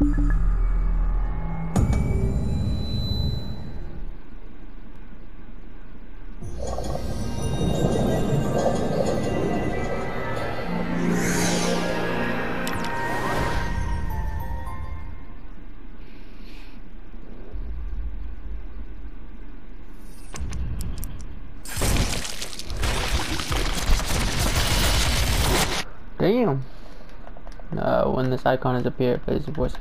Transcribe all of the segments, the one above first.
Damn. When this icon has appeared, plays the voice.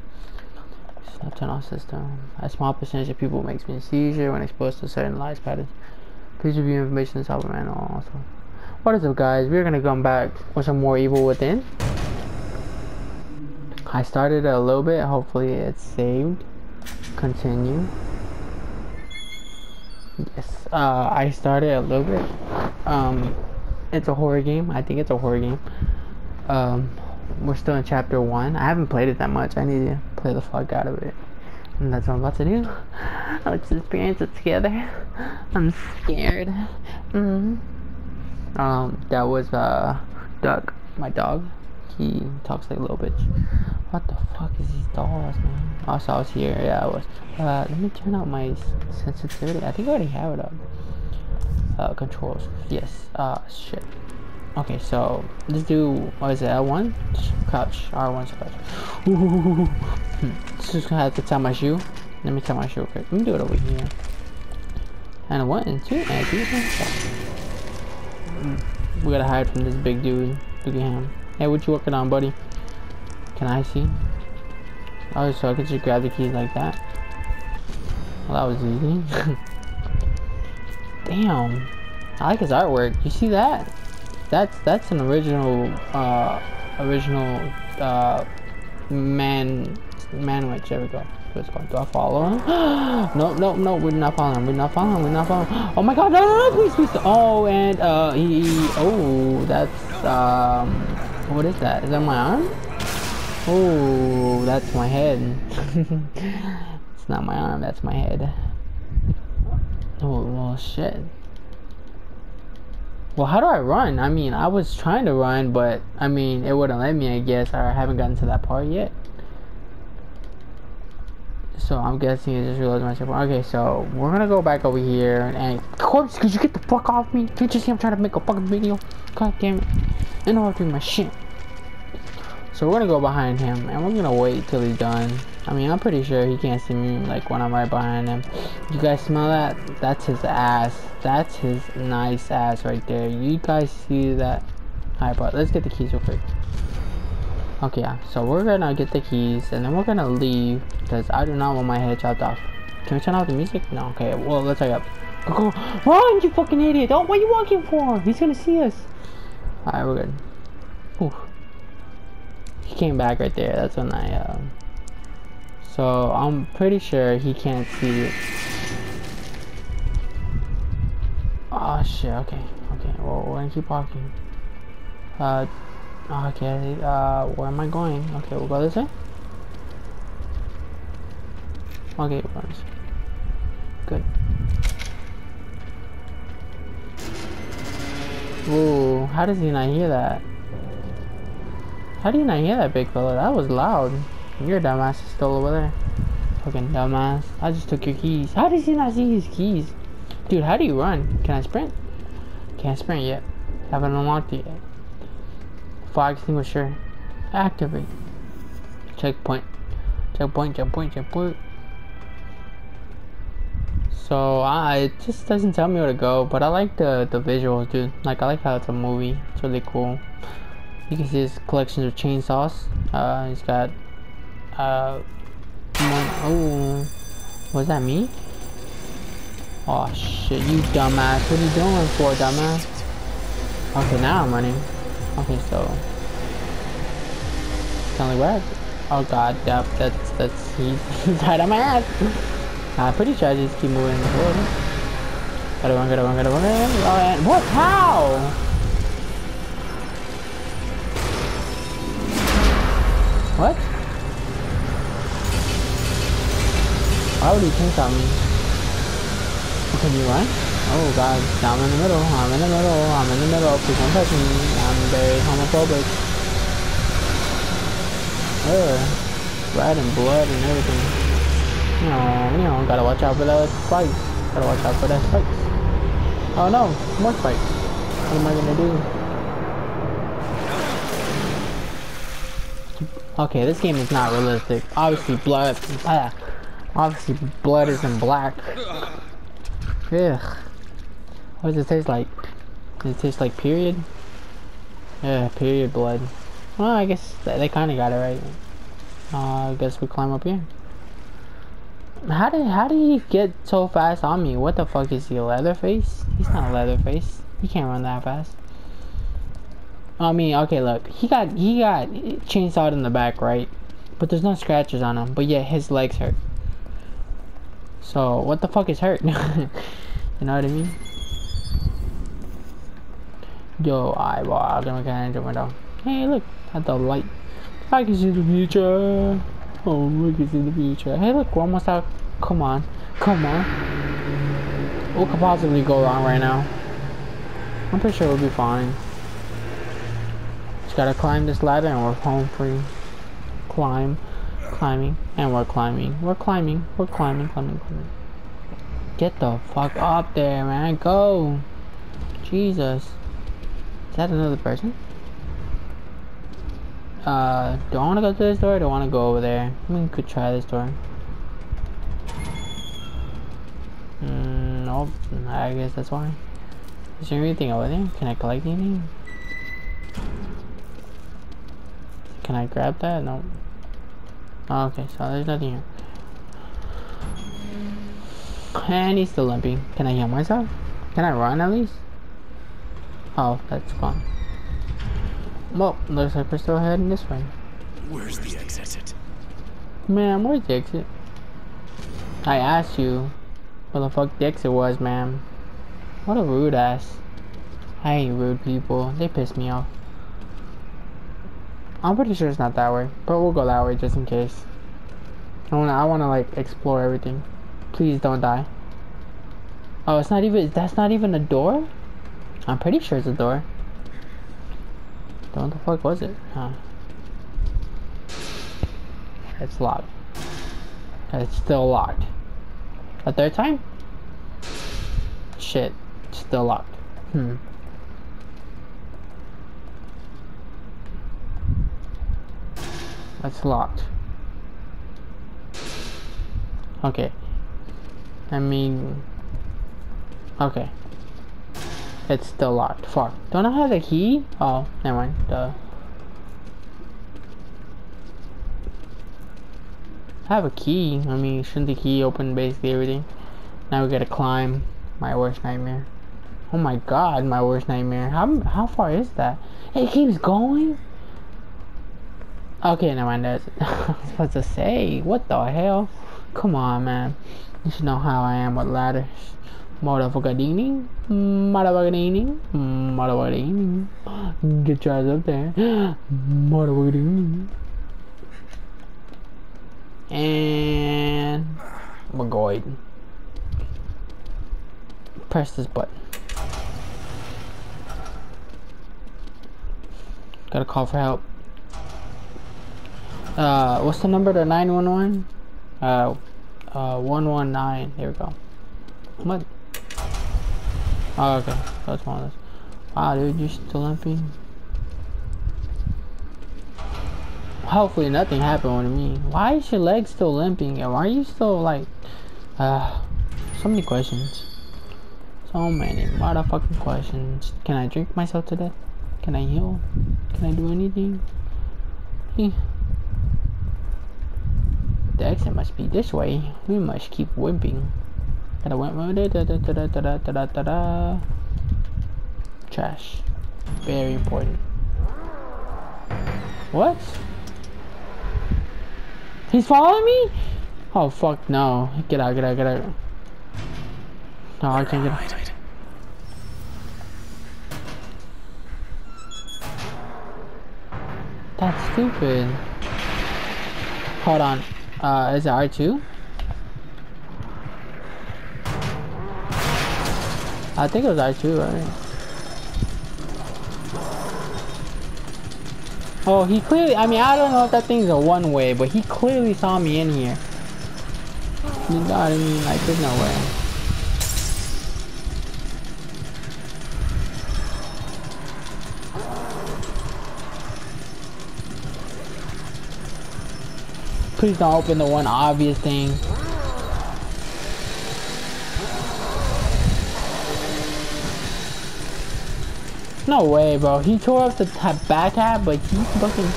Not turn off system. A small percentage of people makes me seizure when exposed to certain light patterns. Please review information in top manual also. What is up guys? We're gonna come back with some more Evil Within. I started a little bit, hopefully it's saved. Continue. Yes, uh, I started a little bit. Um, it's a horror game. I think it's a horror game. Um, we're still in chapter one. I haven't played it that much. I need to play the fuck out of it. And that's what I'm about to do. Let's experience it together. I'm scared. Mm. Um, that was uh, Duck, my dog. He talks like a little bitch. What the fuck is these dolls, man? Also, I was here. Yeah, I was. Uh, let me turn out my sensitivity. I think I already have it up. Uh, controls. Yes. Uh, shit. Okay, so let's do what is it? L1? Crouch. R1 crouch. Ooh. is gonna have to tie my shoe. Let me tie my shoe quick. Let me do it over here. And one and two and two. We gotta hide from this big dude. Look at him. Hey, what you working on, buddy? Can I see? Oh, so I could just grab the keys like that. Well, that was easy. Damn. I like his artwork. You see that? That's that's an original uh original uh man man witch. There we go. What's called? Do I follow him? no, no, no. We're not following him. We're not following him. We're not following. Him. Oh my God! No, no, no! Please, please. Oh, and uh, he. Oh, that's um. What is that? Is that my arm? Oh, that's my head. it's not my arm. That's my head. Oh well, shit. Well, how do I run? I mean, I was trying to run, but I mean, it wouldn't let me, I guess. I haven't gotten to that part yet. So I'm guessing it just realized myself. Okay, so we're gonna go back over here and corpse, could you get the fuck off me? Can't you see I'm trying to make a fucking video? God damn it. I know I'm doing my shit. So we're gonna go behind him and we're gonna wait till he's done. I mean, I'm pretty sure he can't see me like when I'm right behind him. You guys smell that? That's his ass. That's his nice ass right there. You guys see that? Alright, but let's get the keys real quick. Okay, yeah. So we're gonna get the keys and then we're gonna leave because I do not want my head chopped off. Can we turn off the music? No. Okay. Well, let's hurry up. Go, go. Run, you fucking idiot! Oh, what are you walking for? He's gonna see us. Alright, we're good. Ooh. He came back right there. That's when I. Uh, so I'm pretty sure he can't see it. Oh shit, okay, okay, well we're gonna keep walking. Uh, okay, uh, where am I going? Okay, we'll go this way. Okay, runs. Good. Ooh, how does he not hear that? How do you not hear that, big fella? That was loud. Your dumbass still over there. Fucking dumbass. I just took your keys. How does he not see his keys? Dude, how do you run? Can I sprint? Can't sprint yet. Haven't unlocked it yet. Fire extinguisher. Activate. Checkpoint. Checkpoint, checkpoint, checkpoint. So, uh, it just doesn't tell me where to go, but I like the, the visuals, dude. Like, I like how it's a movie. It's really cool. You can see his collections of chainsaws. Uh, he's got uh, oh, was that me? Oh shit, you dumbass. What are you doing for, dumbass? Okay, now I'm running. Okay, so. Tell me what? Oh god, yep, that's, that's, he's inside of my ass. I'm pretty sure I just keep moving forward. Gotta run, gotta run, gotta run. Oh, and what? How? What? Why would he think me? Can you run? Oh god, I'm in the middle, I'm in the middle, I'm in the middle, please don't touch me, I'm very homophobic. Ugh. red and blood and everything. Know, you know, gotta watch out for those spikes. Gotta watch out for that spikes. Oh no, more spikes. What am I gonna do? Okay, this game is not realistic. Obviously, blood. Ah, obviously, blood isn't black. Ugh. What does it taste like? Does it taste like period? Yeah, period blood. Well, I guess they kind of got it right. Uh, I guess we climb up here. How did how did he get so fast on me? What the fuck is he, Leatherface? He's not Leatherface. He can't run that fast. I mean, okay, look, he got he got chainsawed in the back, right? But there's no scratches on him. But yeah, his legs hurt. So what the fuck is hurt? you know what I mean? Yo, I walk in the window. Hey, look at the light. I can see the future. Oh, we can see the future. Hey, look, we're almost out. Come on, come on. What could possibly go wrong right now? I'm pretty sure we'll be fine. Gotta climb this ladder and we're home free. Climb, climbing, and we're climbing. We're climbing, we're climbing, climbing, climbing. Get the fuck up there, man. Go. Jesus Is that another person? Uh, do I want to go to this door or do I want to go over there? We could try this door. Mm, nope, I guess that's why. Is there anything over there? Can I collect anything? Can I grab that? No. Oh, okay, so there's nothing here. And he's still limping. Can I heal myself? Can I run at least? Oh, that's fine. Well, looks like we're still heading this way. Where's the exit? Ma'am, where's the exit? I asked you where the fuck the exit was, ma'am. What a rude ass. I hate rude people. They piss me off. I'm pretty sure it's not that way, but we'll go that way just in case. I wanna, I wanna like explore everything. Please don't die. Oh, it's not even, that's not even a door? I'm pretty sure it's a door. What the fuck was it? Huh. It's locked. It's still locked. A third time? Shit. Still locked. Hmm. That's locked. Okay. I mean... Okay. It's still locked. Fuck. Don't I have a key? Oh, never mind. Duh. I have a key. I mean, shouldn't the key open basically everything? Now we gotta climb. My worst nightmare. Oh my god, my worst nightmare. How, how far is that? It keeps going? Okay, never mind. Was supposed to say. What the hell? Come on, man. You should know how I am with ladders. Motherfucker Motherfucker Motherfucker Get your ass up there. Motherfucker And we're going. Press this button. Gotta call for help. Uh, what's the number to 911? Uh, uh, 119. There we go. What? Oh, okay. That's one of those. Wow, dude, you're still limping. Hopefully nothing happened to me. Why is your leg still limping? And why are you still like... Uh, so many questions. So many motherfucking questions. Can I drink myself to death? Can I heal? Can I do anything? The exit must be this way. We must keep wimping. And I went da da da da da da da da da Trash. Very important. What? He's following me? Oh fuck no. Get out, get out, get out. No, I can't get out. That's stupid. Hold on. Uh, is it R2? I think it was I2, right? Oh, he clearly, I mean, I don't know if that thing's a one way, but he clearly saw me in here. You know what? Like, there's no way. Please don't open the one obvious thing. No way, bro. He tore up the back hat, but he fucking...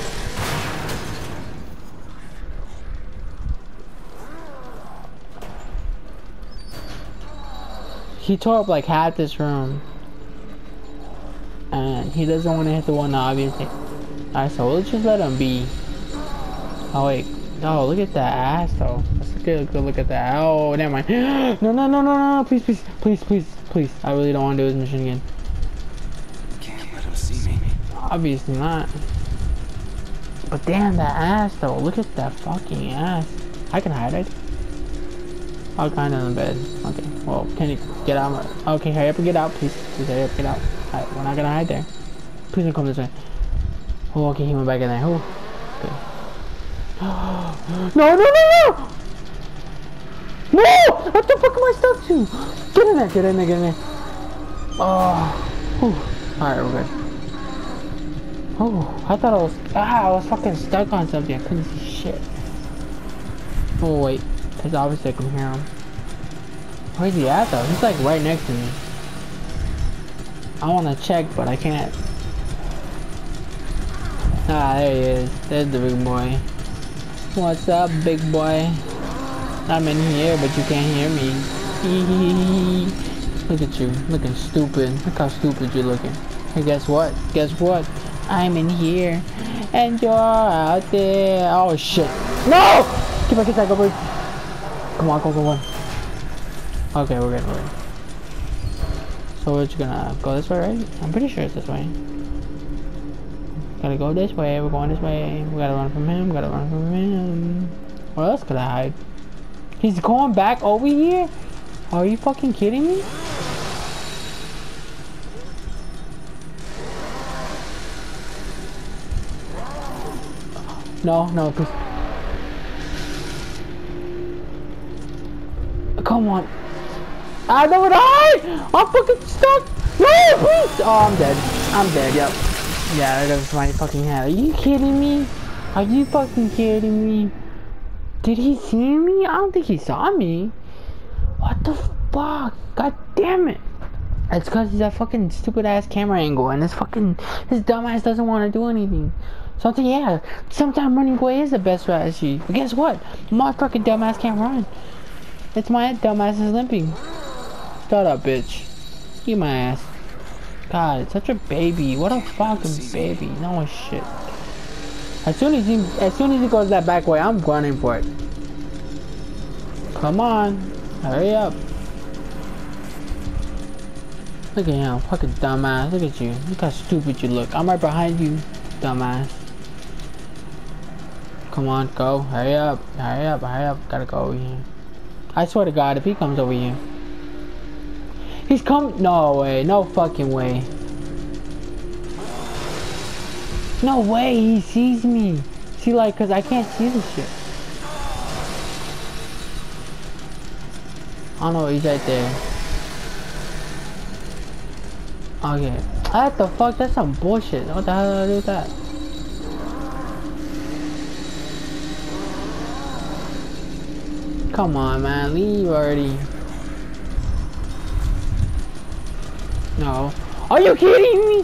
He tore up like half this room. And he doesn't want to hit the one obviously. Alright, so let's just let him be. Oh wait. Oh, look at that ass though. Let's get a good look at that. Oh, never mind. no, no, no, no, no, please, please, please, please, please. I really don't want to do this mission again. Camera see me? Obviously not. But damn, that ass though. Look at that fucking ass. I can hide it. Oh, I'll kind of in the bed. Okay. Well, can you get out? Okay, hurry up and get out, please. Please hurry up, get out. Alright, we're not gonna hide there. Please don't come this way. Oh, okay, he went back in there. Oh, okay. No, no, no, no! No! What the fuck am I stuck to? Get in there, get in there, get in there. Oh. Alright, we're good. Oh, I thought I was, ah, I was fucking stuck on something. I couldn't see shit. Oh, wait. Because obviously I can hear him. Where's he at, though? He's like right next to me. I want to check, but I can't. Ah, there he is. There's the big boy. What's up, big boy? I'm in here, but you can't hear me. Look at you, looking stupid. Look how stupid you're looking. Hey, guess what? Guess what? I'm in here, and you're out there. Oh shit! No! Get back inside, go break. Come on, go, go, go. Okay, we're good, we're good. So we're just gonna go this way, right? I'm pretty sure it's this way. Gotta go this way, we're going this way. We gotta run from him, we gotta run from him. Where else could I hide? He's going back over here? Are you fucking kidding me? No, no, please. Come on. I what I! I'm fucking stuck! No, please! Oh, I'm dead. I'm dead, yep. Yeah, that was my fucking head. Are you kidding me? Are you fucking kidding me? Did he see me? I don't think he saw me. What the fuck? God damn it. It's cause he's a fucking stupid ass camera angle and this fucking, his dumbass doesn't want to do anything. So yeah, sometimes running away is the best strategy. But guess what? My fucking dumbass can't run. It's my dumbass is limping. Shut up, bitch. Eat my ass. God, such a baby. What a fucking baby. No shit. As soon as he, as soon as he goes that back way, I'm running for it. Come on, hurry up. Look at him, fucking dumbass. Look at you. Look how stupid you look. I'm right behind you, dumbass. Come on, go. Hurry up. Hurry up. Hurry up. Gotta go over here. I swear to God, if he comes over here. He's come. No way. No fucking way. No way. He sees me. See, like, cause I can't see this shit. Oh no, he's right there. Okay. What the fuck? That's some bullshit. What the hell did I do with that? Come on, man. Leave already. No. Are you kidding me?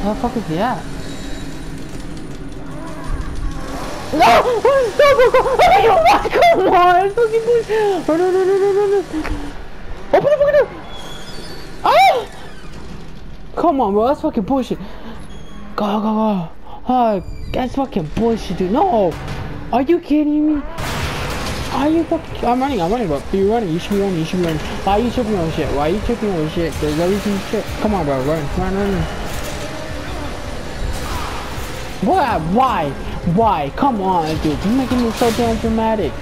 Where the fuck is he at? No! Stop! Oh, my god! come on! Fucking please! Oh, no, no, no, no, no, no! Open the fucking door! Ah! Come on, bro. That's fucking bullshit. Go, go, go. Oh, that's fucking bullshit, dude. No! Are you kidding me? Are you fucking... I'm running, I'm running, bro. You're running. You should be running. You should be running. Why are you tripping over shit? Why are you tripping over shit? There's to trip. Come on, bro. Run. Run, run, run. What? Why? Why? Come on, dude. You're making me so damn dramatic.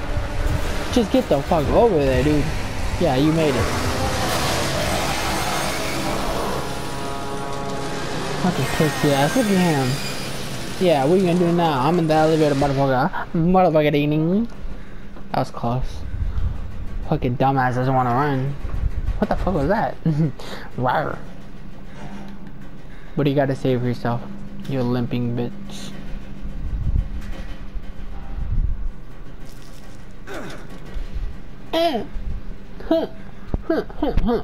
Just get the fuck over there, dude. Yeah, you made it. Fucking pussy ass. Look at him. Yeah, what are you gonna do now? I'm in the elevator, motherfucker. Motherfucker ding. That was close. Fucking dumbass doesn't want to run. What the fuck was that? Rawr. What do you gotta say for yourself? You limping bitch. Eh. Huh. Huh, huh, huh.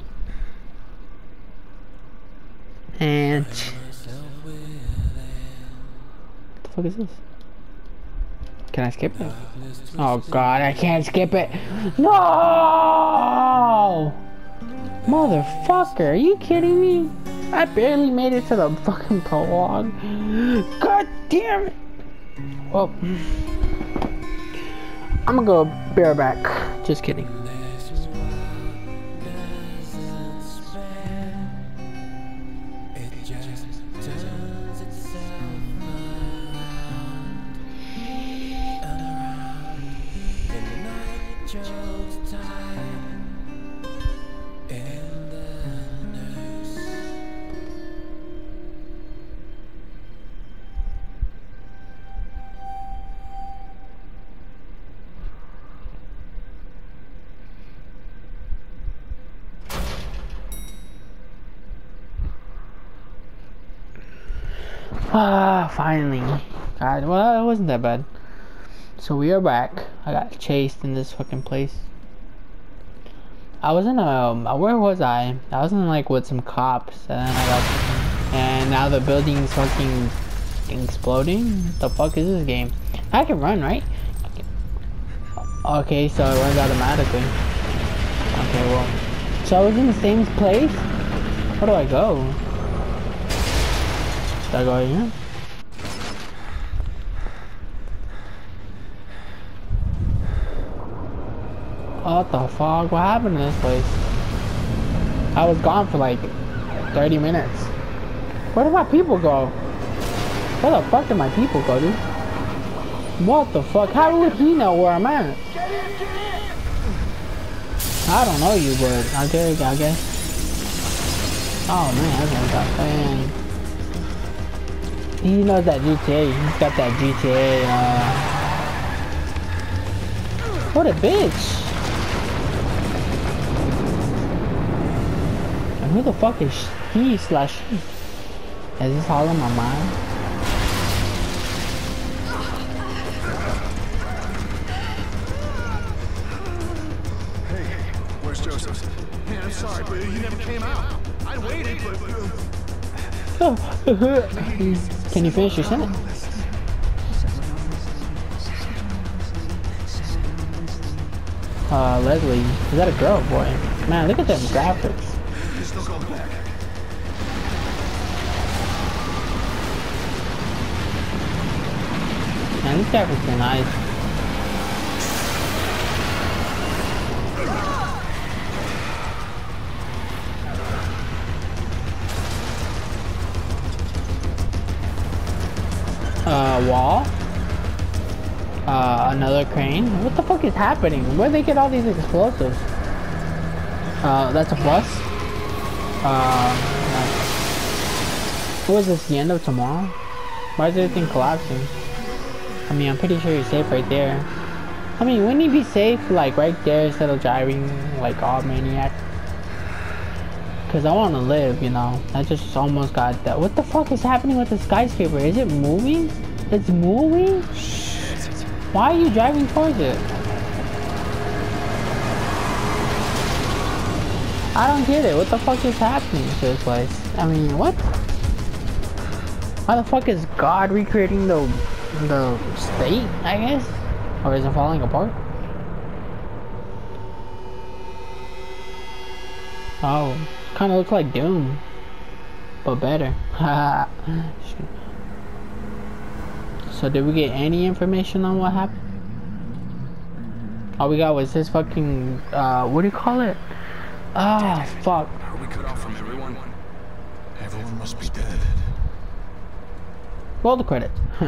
And fuck is this? Can I skip it? Oh god, I can't skip it. No! Motherfucker, are you kidding me? I barely made it to the fucking prologue. God damn it. Well, I'm gonna go bareback. Just kidding. Ah, finally. God, well, it wasn't that bad. So we are back. I got chased in this fucking place. I was in a, where was I? I was in like with some cops, and I got, and now the building's fucking exploding. What the fuck is this game? I can run, right? Okay, so it runs automatically. Okay, well, so I was in the same place. Where do I go? Guy here. What the fuck? What happened to this place? I was gone for like 30 minutes. Where did my people go? Where the fuck did my people go, dude? What the fuck? How would he know where I'm at? I don't know you, but I guess, I guess. Oh man, I got that fan he knows that GTA. He's got that GTA. Uh... What a bitch! And who the fuck is he slash she? Is this all in my mind? Hey, where's Joseph? Man, I'm sorry, but he never came out. I waited, but... Oh. Can you finish your sentence? Uh, Leslie. Is that a girl boy? Man, look at them graphics. Man, these graphics are nice. Wall. Uh, another crane. What the fuck is happening? Where they get all these explosives? Uh, that's a plus. Uh, what was this, the end of tomorrow? Why is everything collapsing? I mean, I'm pretty sure you're safe right there. I mean, wouldn't you be safe, like, right there instead of driving, like, all maniac? Because I want to live, you know. I just almost got that. What the fuck is happening with the skyscraper? Is it moving? It's moving? Why are you driving towards it? I don't get it. What the fuck is happening to this place? I mean, what? Why the fuck is God recreating the the state, I guess? Or is it falling apart? Oh, kind of looks like Doom, but better. So did we get any information on what happened? All we got was this fucking, uh, what do you call it? Ah, oh, fuck. Are we cut off from everyone? Everyone must be dead. Roll the credits.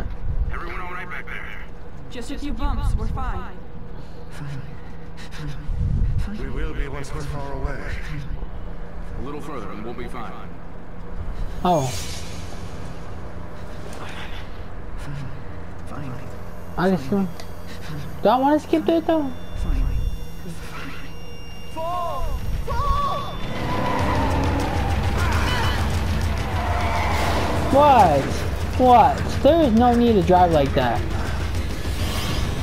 everyone all right back Just a few bumps, we're fine. We will be once we're far away. A little further and we'll be fine. Oh, Fine. I just do I want to skip it though? Fine. What? What? There is no need to drive like that.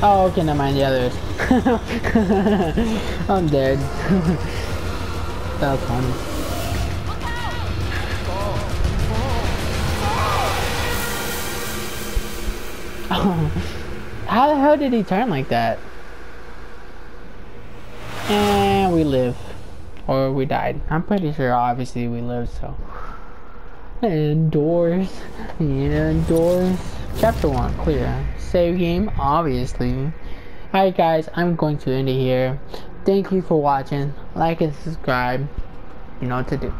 Oh, okay, never mind the others. I'm dead. that was funny. How the hell did he turn like that? And we live. Or we died. I'm pretty sure obviously we lived, so. And doors. And doors. Chapter 1, clear. Save game, obviously. Alright guys, I'm going to end it here. Thank you for watching. Like and subscribe. You know what to do.